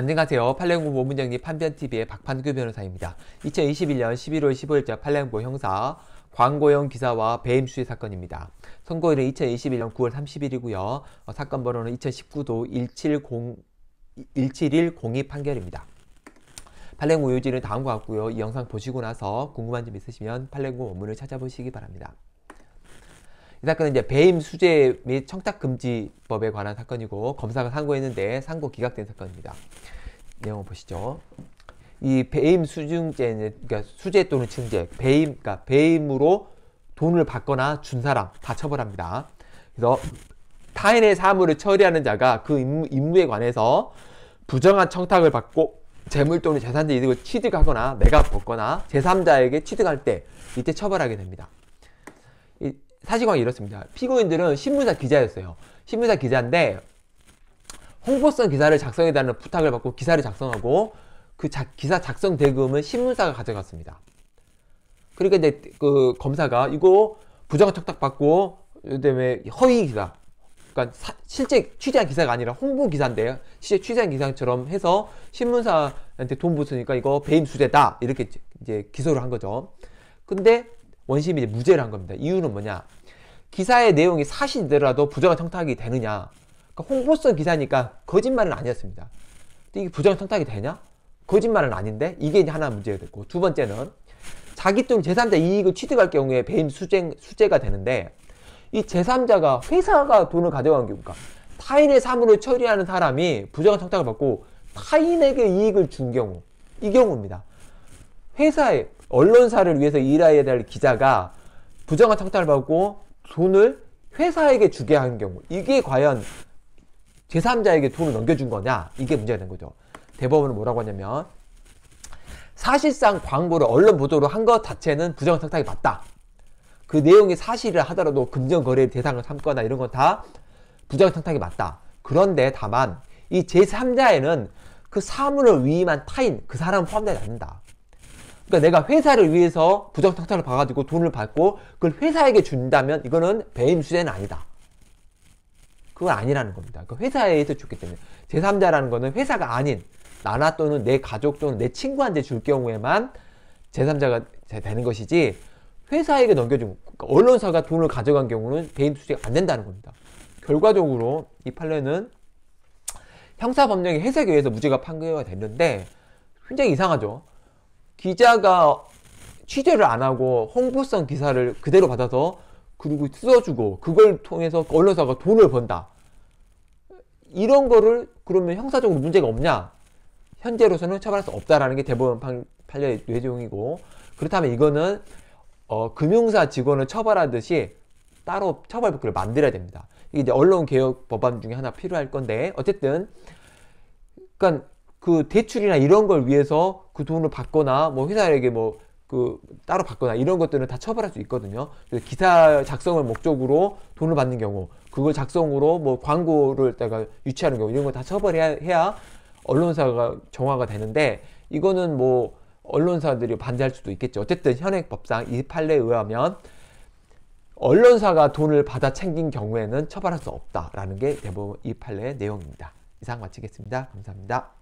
안녕하세요. 판례공부 모문정리 판변TV의 박판규 변호사입니다. 2021년 11월 15일자 판례공부 형사 광고형 기사와 배임 수재 사건입니다. 선고일은 2021년 9월 30일이고요. 어, 사건 번호는 2019도 170, 17102 판결입니다. 판례공부 요지는 다음과 같고요. 이 영상 보시고 나서 궁금한 점 있으시면 판례공부 원문을 찾아보시기 바랍니다. 이 사건은 이제 배임 수재 및 청탁금지법에 관한 사건이고 검사가 상고했는데 상고 기각된 사건입니다. 내용을 보시죠. 이 배임 수증죄, 그러니까 수재 또는 증죄, 배임, 그러니까 배임으로 돈을 받거나 준 사람 다 처벌합니다. 그래서 타인의 사물을 처리하는 자가 그 임무, 임무에 관해서 부정한 청탁을 받고 재물 또는 재산적 이득을 취득하거나 내가 벗거나 제3자에게 취득할 때 이때 처벌하게 됩니다. 사실관이 이렇습니다. 피고인들은 신문사 기자였어요. 신문사 기자인데 홍보성 기사를 작성해달라는 부탁을 받고 기사를 작성하고 그 자, 기사 작성 대금은 신문사가 가져갔습니다. 그러니까 이제 그 검사가 이거 부정한 척탁 받고 그다음에 허위 기사 그러니까 사, 실제 취재한 기사가 아니라 홍보 기사인데 실제 취재한 기사처럼 해서 신문사한테 돈 부으니까 이거 배임 수재다 이렇게 이제 기소를 한 거죠. 근데 원심이 이제 무죄를 한 겁니다. 이유는 뭐냐? 기사의 내용이 사실이더라도 부정한 청탁이 되느냐? 그러니까 홍보성 기사니까 거짓말은 아니었습니다. 이게 부정한 청탁이 되냐? 거짓말은 아닌데 이게 이제 하나 문제가 됐고 두 번째는 자기 또는 제3자 이익을 취득할 경우에 배임 수재, 수재가 되는데 이 제3자가 회사가 돈을 가져간 경우가 타인의 사물을 처리하는 사람이 부정한 청탁을 받고 타인에게 이익을 준 경우 이 경우입니다. 회사에 언론사를 위해서 일해야 될 기자가 부정한 청탁을 받고 돈을 회사에게 주게 한 경우 이게 과연 제3자에게 돈을 넘겨준 거냐 이게 문제가 된 거죠. 대법원은 뭐라고 하냐면 사실상 광고를 언론 보도로 한 것 자체는 부정한 청탁이 맞다. 그 내용이 사실을 하더라도 금전거래의 대상을 삼거나 이런 건 다 부정한 청탁이 맞다. 그런데 다만 이 제3자에는 그 사물을 위임한 타인 그 사람 포함되지 않는다. 그러니까 내가 회사를 위해서 부정청탁을 봐가지고 돈을 받고 그걸 회사에게 준다면 이거는 배임 수재는 아니다. 그건 아니라는 겁니다. 그 회사에서 줬기 때문에 제3자라는 거는 회사가 아닌 나나 또는 내 가족 또는 내 친구한테 줄 경우에만 제3자가 되는 것이지 회사에게 넘겨준 그러니까 언론사가 돈을 가져간 경우는 배임 수재가 안 된다는 겁니다. 결과적으로 이 판례는 형사법령의 해석에 의해서 무죄가 판결가 됐는데 굉장히 이상하죠. 기자가 취재를 안 하고 홍보성 기사를 그대로 받아서 그리고 써주고 그걸 통해서 언론사가 돈을 번다. 이런 거를 그러면 형사적으로 문제가 없냐? 현재로서는 처벌할 수 없다라는 게 대법원 판례의 내용이고 그렇다면 이거는 어, 금융사 직원을 처벌하듯이 따로 처벌법규를 만들어야 됩니다. 이게 이제 언론 개혁 법안 중에 하나 필요할 건데 어쨌든 그러니까 그 대출이나 이런 걸 위해서 그 돈을 받거나 뭐 회사에게 뭐 그 따로 받거나 이런 것들은 다 처벌할 수 있거든요. 그래서 기사 작성을 목적으로 돈을 받는 경우, 그걸 작성으로 뭐 광고를 다가 유치하는 경우 이런 거 다 처벌해야 해야 언론사가 정화가 되는데 이거는 뭐 언론사들이 반대할 수도 있겠죠. 어쨌든 현행 법상 이 판례에 의하면 언론사가 돈을 받아 챙긴 경우에는 처벌할 수 없다라는 게 대법원 이 판례의 내용입니다. 이상 마치겠습니다. 감사합니다.